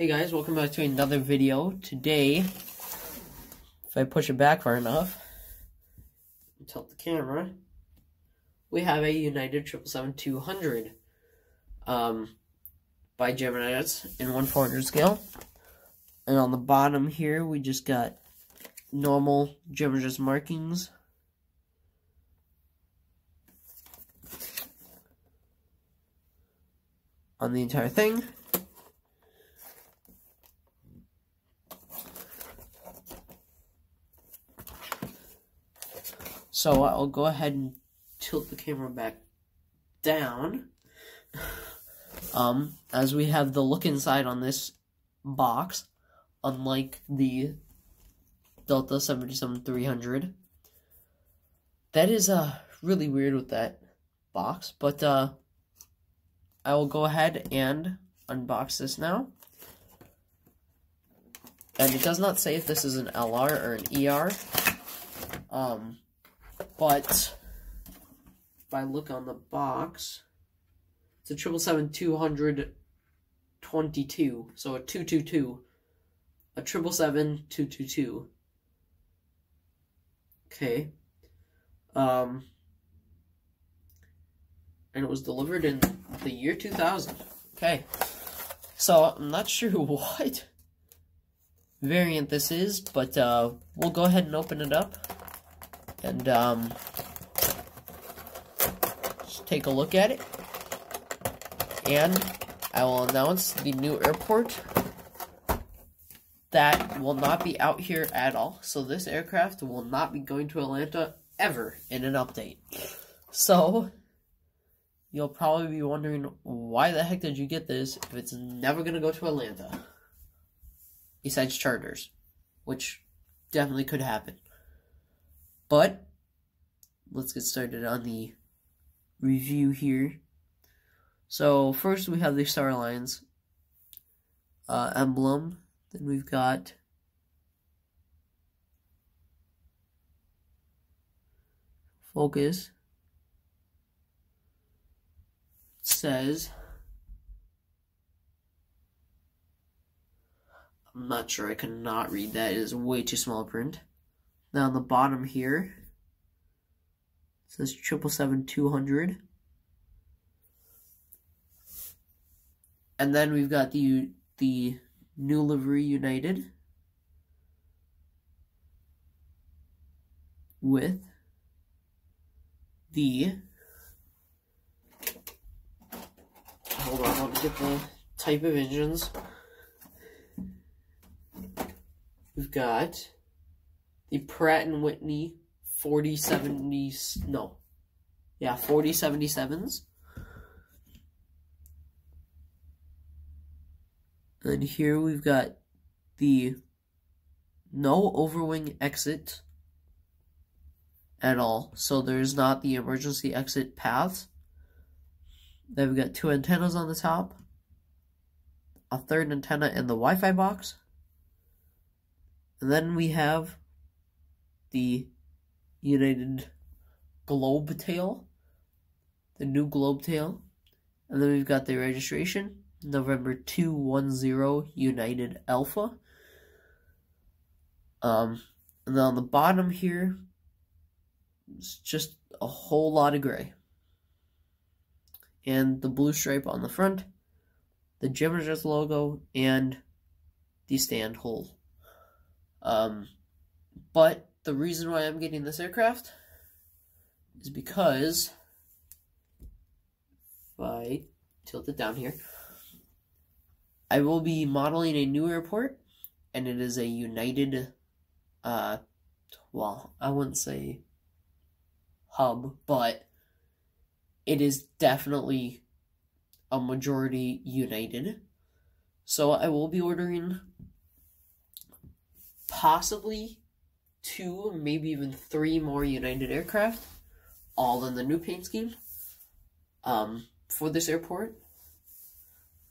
Hey guys, welcome back to another video. Today, if I push it back far enough, tilt the camera, we have a United 777-200 um, by Gemini Jets in 1 400 scale. And on the bottom here, we just got normal Gemini Jets markings. On the entire thing. So I'll go ahead and tilt the camera back down. Um, as we have the look inside on this box, unlike the Delta 77-300. That is uh, really weird with that box, but uh, I will go ahead and unbox this now. And it does not say if this is an LR or an ER. Um, but if I look on the box, it's a triple seven two hundred twenty two, so a two two two, a triple seven two two two. Okay, um, and it was delivered in the year two thousand. Okay, so I'm not sure what variant this is, but uh, we'll go ahead and open it up and um, just take a look at it. And I will announce the new airport that will not be out here at all. So this aircraft will not be going to Atlanta ever in an update. So you'll probably be wondering why the heck did you get this if it's never going to go to Atlanta? Besides charters, which definitely could happen. But let's get started on the review here. So first we have the Star Alliance uh, emblem. Then we've got focus. It says I'm not sure I cannot read that. It is way too small print. Now on the bottom here, it says triple seven two hundred. And then we've got the the new livery United with the hold on, let me get the type of engines. We've got the Pratt and Whitney 4070 no. Yeah, 4077s. And here we've got the no overwing exit at all. So there's not the emergency exit path. Then we've got two antennas on the top, a third antenna in the Wi-Fi box. And then we have the United Globe Tail, the new Globe Tail. And then we've got the registration, November 210 United Alpha. Um, and then on the bottom here, it's just a whole lot of gray. And the blue stripe on the front, the Jets logo, and the stand hole. Um, but the reason why I'm getting this aircraft is because if I tilt it down here, I will be modeling a new airport, and it is a United, uh, well, I wouldn't say hub, but it is definitely a majority United. So I will be ordering possibly two, maybe even three more United aircraft, all in the new paint scheme, um, for this airport.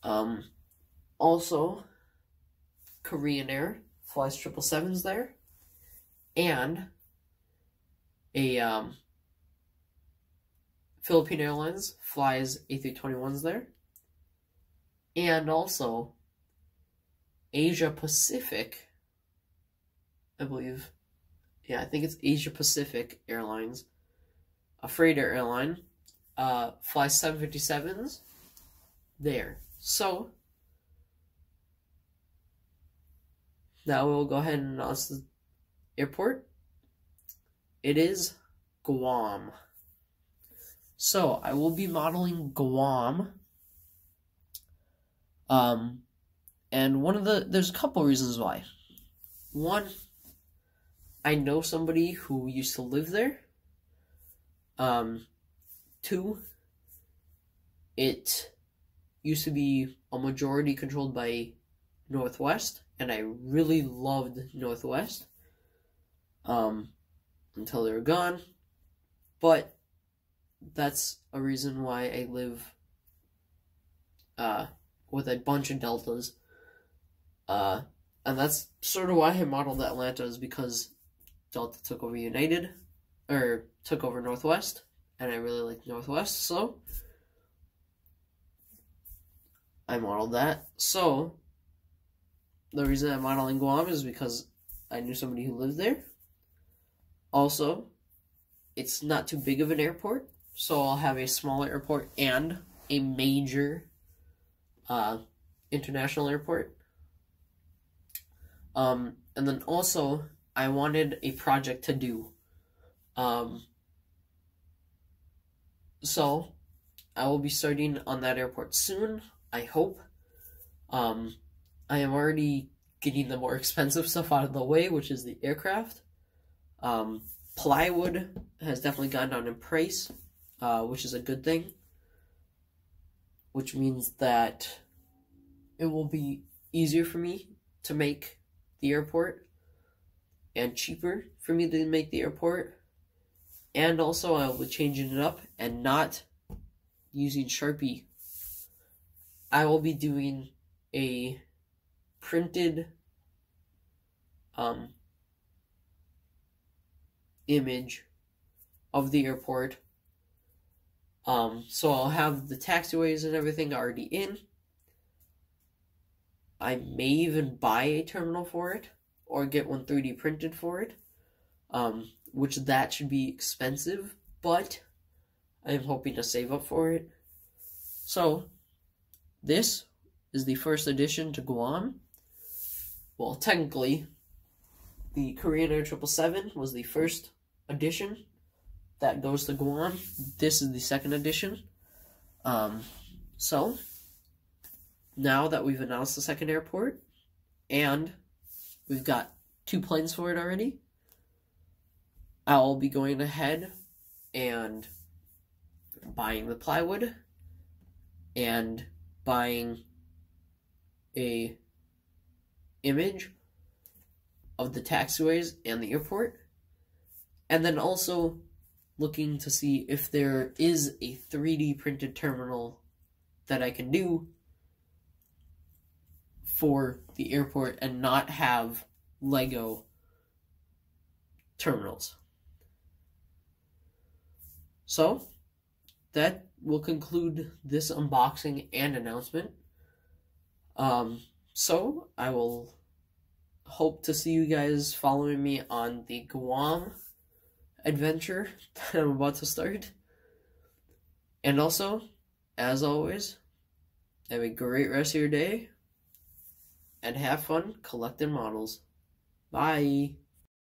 Um, also, Korean Air flies triple sevens there, and a um, Philippine Airlines flies A321s there, and also Asia Pacific, I believe. Yeah, I think it's Asia Pacific Airlines, a freighter airline, uh, flies 757s there. So, now we'll go ahead and announce the airport. It is Guam. So, I will be modeling Guam. Um, and one of the, there's a couple reasons why. One, I know somebody who used to live there. Um, two, it used to be a majority controlled by Northwest, and I really loved Northwest. Um, until they were gone. But that's a reason why I live uh, with a bunch of deltas. Uh, and that's sort of why I modeled Atlanta is because Delta took over United, or took over Northwest, and I really like Northwest, so I modeled that. So the reason I'm modeling Guam is because I knew somebody who lived there. Also, it's not too big of an airport, so I'll have a smaller airport and a major uh, international airport. Um, and then also, I wanted a project to do. Um, so, I will be starting on that airport soon, I hope. Um, I am already getting the more expensive stuff out of the way, which is the aircraft. Um, plywood has definitely gone down in price, uh, which is a good thing. Which means that it will be easier for me to make the airport and cheaper for me to make the airport. And also, I will be changing it up and not using Sharpie. I will be doing a printed um, image of the airport. Um, so I'll have the taxiways and everything already in. I may even buy a terminal for it or get one 3D printed for it, um, which that should be expensive, but I'm hoping to save up for it. So, this is the first addition to Guam. Well, technically, the Korean Air 777 was the first edition that goes to Guam. This is the second edition. Um, so, now that we've announced the second airport, and we've got two planes for it already, I'll be going ahead and buying the plywood and buying a image of the taxiways and the airport. And then also looking to see if there is a 3D printed terminal that I can do for the airport and not have Lego terminals. So, that will conclude this unboxing and announcement. Um, so, I will hope to see you guys following me on the Guam adventure that I'm about to start. And also, as always, have a great rest of your day and have fun collecting models. Bye.